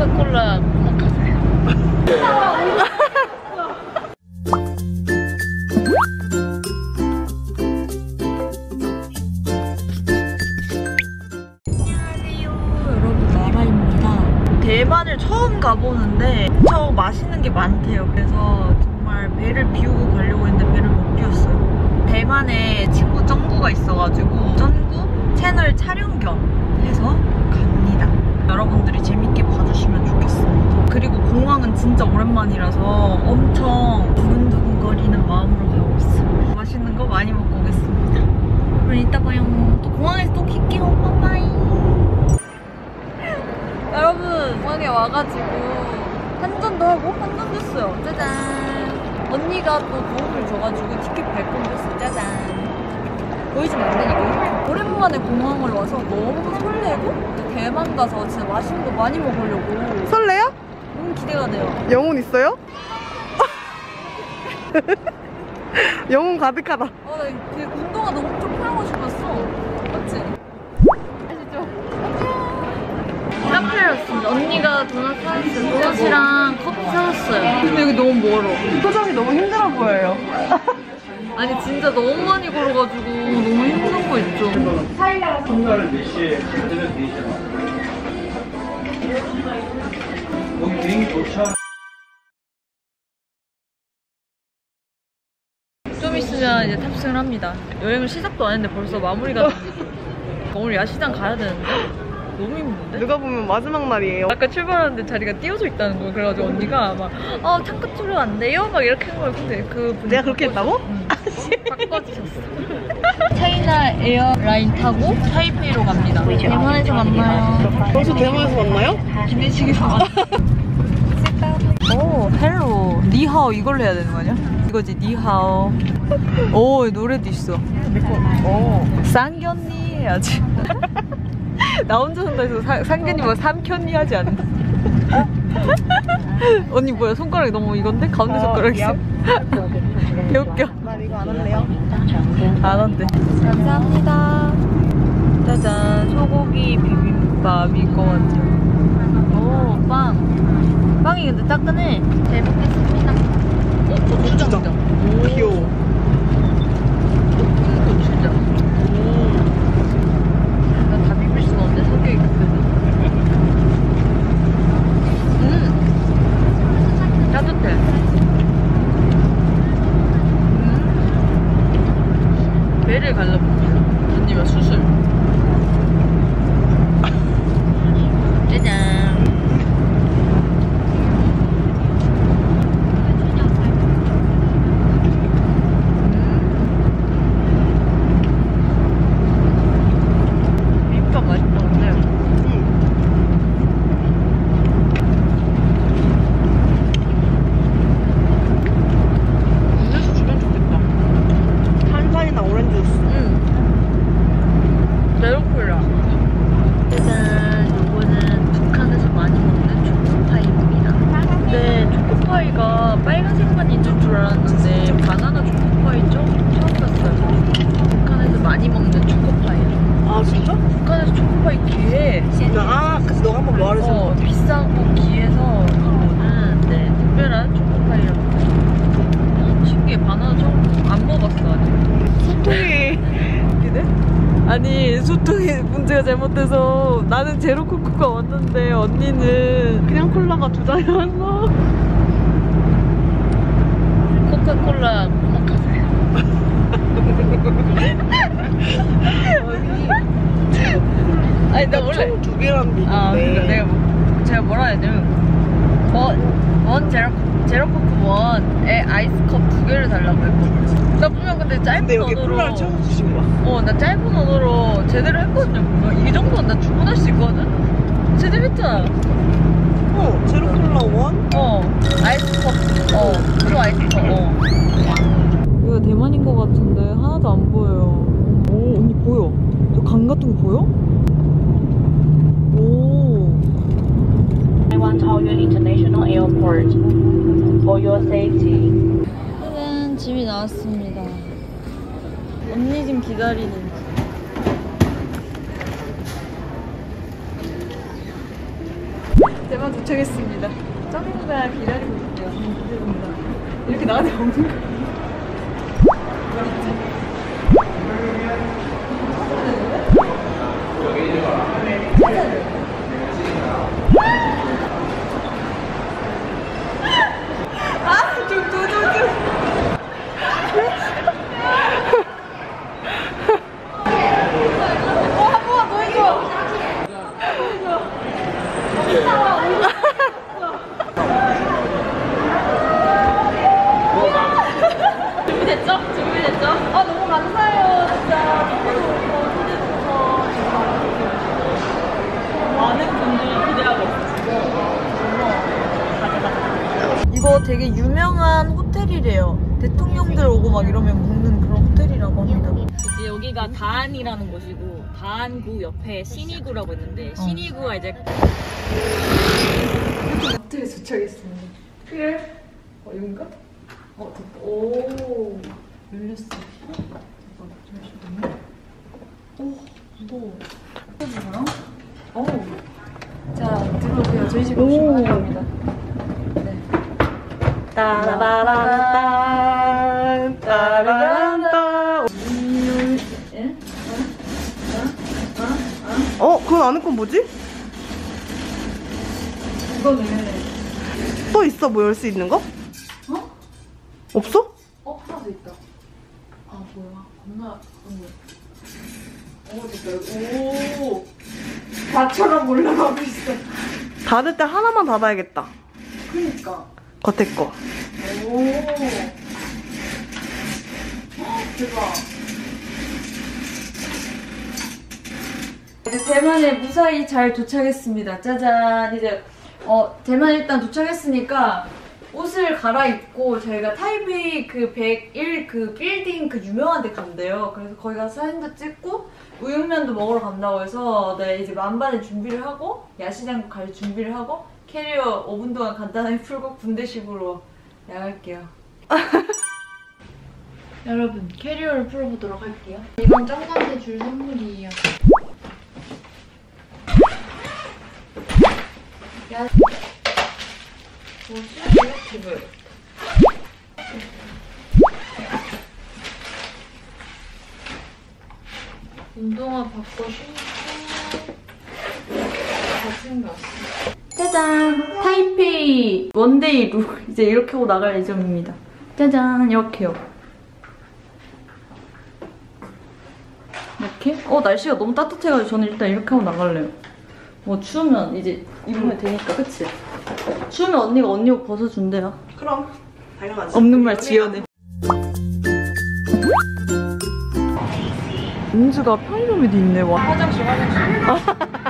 코카콜라 오마카세. 안녕하세요 여러분. 나라입니다. 대만을 처음 가보는데 엄청 맛있는 게 많대요. 그래서 정말 배를 비우고 가려고 했는데 배를 못 비웠어요. 대만에 친구 쩡구가 있어가지고 쩡구 채널 촬영 겸 오랜만이라서 엄청 두근두근거리는 마음으로 가고 있어요 맛있는 거 많이 먹고 오겠습니다. 그럼 이따 봐요. 또 공항에서 또 킬게요. 빠빠이. 여러분 공항에 와가지고 한전도 하고 한전 줬어요. 짜잔. 언니가 또 도움을 줘가지고 티켓 발권 줬어 짜잔. 보이지면 안 되니까. 오랜만에 공항을 와서 너무 설레고 대만 가서 진짜 맛있는 거 많이 먹으려고. 설레요? 너무 기대가 돼요 영혼 있어요? 영혼 가득하다. 어, 나그 운동화 너무 쪽팔하고 싶었어 맞지? 아시죠? 카페였습니다 언니가 도넛 사왔어요 도넛이랑 커피 사왔어요 근데 여기 너무 멀어 표정이 너무 힘들어 보여요. 아니 진짜 너무 많이 걸어가지고 너무 힘든 거 있죠. 통과를 몇 시에 돼있 좀 있으면 이제 탑승을 합니다. 여행을 시작도 안 했는데 벌써 마무리가 오늘 야시장 가야 되는데 너무 힘든데? 누가 보면 마지막 날이에요. 아까 출발하는데 자리가 띄워져 있다는 거예요. 그래가지고 언니가 막 어, 창끝 으로 안 돼요? 막 이렇게 한 거예요. 근데 그 분이 내가 그렇게 했다고? 응. 바꿔주셨어. 차이나 에어라인 타고 타이페이로 갑니다. 대만에서 만나요. 벌써 대만에서 만나요? 기내식에서 만나요. 오, hello. 你好 이걸로 해야 되는 거 아니야? 이거지, 你好. 오, 노래도 있어. 오, 상견니 해야지. 나 혼자 산다 해서 사- 상견니 뭐 삼견니 하지 않나? 언니 뭐야 손가락이 너무 이건데? 가운데 어, 손가락이 있어? 개웃겨 난 이거 안 할래요. 안 한대 감사합니다 짜잔 소고기 비빔밥일 것 같아요 오빵 빵이 근데 따끈해 잘 먹겠습니다. 어? 고추장이다. 오. 귀여워. 음, 고추장. 난다 비빌 수가 없는데 성격이 급해서. 음. 따뜻해. 음. 배를 갈라봅니다 언니가 수술 짜잔 비빔밥 맛있다 근데 음료수 주면 좋겠다 탄산이나 오렌지 주스. 응 제로콜라 짜잔 요거는 북한에서 많이 먹는 초코파이입니다 근데 초코파이가 빨간색만 있을 줄 알았는데 바나나 초코파이죠? 처음 봤어요 북한에서 많이 먹는 초코파이야 아 진짜? 북한에서 초코파이 기회 아 그래서 너가 한번 말해줘. 어, 비싸고 기해서 이거는 네, 특별한 초코파이라고 어, 신기해 바나나 처음 안 먹어봤어 아직 소통이 기대? 아니 소통이 문제가 잘못돼서 나는 제로 코코가 왔는데 언니는 그냥 콜라가 두 잔이 왔어. 코카콜라 오마카세 아니 나 원래 총두 개란 비인데. 아 그러니까 내가 뭐, 제가 뭐라 해야 되냐면 원, 원 제로, 제로 코코 원에 아이스컵 두 개를 달라고 했거든 나 분명 근데 짧은 근데 여기 언어로 콜라를 채워서 주신 거야. 어, 나 짧은 언어로 제대로 했거든요. 분명. 이 정도는 나 주문할 수 있거든? 제대로 했잖아. 어 제로 콜라 원. 어, 아이스컵, 어, 주 아이스컵, 어. 여기가 대만인 것 같은데 하나도 안 보여요. 오, 언니 보여. 저 강 같은 거 보여? 오. Taiwan Taoyuan International Airport. For your safety. 짜잔, 짐이 나왔습니다. 언니 짐 기다리는 중. 대만 도착했습니다. 쩌민가 기다리고. 기다립니다. 이렇게 나한테 없는 거. 되게 유명한 호텔이래요 대통령들 오고 막 이러면 묵는 그런 호텔이라고 합니다 이제 여기가 다안이라는 곳이고 다안구 옆에 신이구라고 있는데 신이구가 이제 호텔에 도착했습니다 그래? 어 여긴가? 어 됐다 오 열렸어 잠깐 잠시만요 오 무거워? 오. 자 들어오세요 저희 집 오시면 환영합니다 네. 따라란딴 따라란딴 예? 어? 그건 아는 건 뭐지? 이거는 또 있어 뭐 열 수 있는 거? 어? 없어? 어 하나 더 있다 아 뭐야 겁나 그런 거 오, 됐다. 오, 나처럼 올라가고 있어. 닫을 때 하나만 닫아야겠다 그니까. 겉에 거 오. 대박. 이제 대만에 무사히 잘 도착했습니다. 짜잔. 이제 어 대만 일단 도착했으니까 옷을 갈아입고 저희가 타이베이 그 101 그 빌딩 그 유명한 데 간대요. 그래서 거기 가서 사진도 찍고 우육면도 먹으러 간다고 해서 네 이제 만반의 준비를 하고 야시장 갈 준비를 하고 캐리어 5분 동안 간단하게 풀고 군대식으로 나갈게요. 여러분 캐리어를 풀어보도록 할게요. 이건 짱구한테 줄 선물이에요. 야, 뭐 쓰레기야 집을. 운동화 바꿔 신고 다 챙겨왔어. 짜잔! 타이페이 one day look 이제 이렇게 하고 나갈 예정입니다. 짜잔! 이렇게요. 이렇게? 어 날씨가 너무 따뜻해가지고 저는 일단 이렇게 하고 나갈래요. 뭐 추우면 이제 입으면 되니까 그치? 추우면 언니가 언니 옷 벗어준대요. 그럼 당연하지 없는 말 지어내. 은주가 편의점에도 있네 와. 화장실 화장실